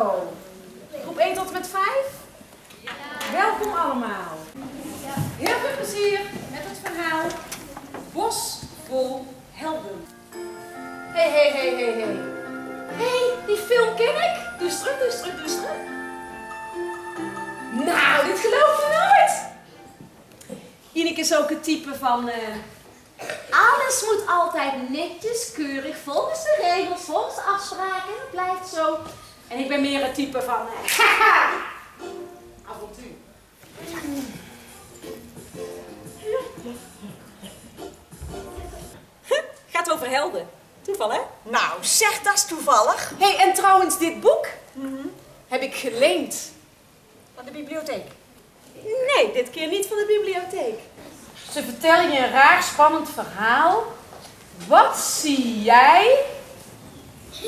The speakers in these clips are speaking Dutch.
Groep 1 tot en met 5? Ja. Welkom allemaal. Heel veel plezier met het verhaal Bos vol helden. Hé, hé, hé, hé, hé. Hé, die film ken ik. Doe eens terug, doe eens terug, doe terug. Nou, dit geloof je nooit. Ineke is ook het type van... Eh, alles moet altijd netjes, keurig, volgens de regels, volgens de afspraken. dat blijft zo. En ik ben meer het type van... eh, haha, avontuur. Gaat over helden. Toeval, hè? Nou, zeg dat is toevallig. Hé, hey, en trouwens, dit boek heb ik geleend. Van de bibliotheek. Nee, dit keer niet van de bibliotheek. Ze vertellen je een raar spannend verhaal. Wat zie jij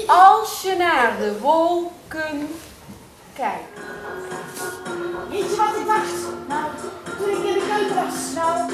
als je naar de wolken kijkt? Weet je wat ik dacht? Nou, toen ik in de keuken was. Nou,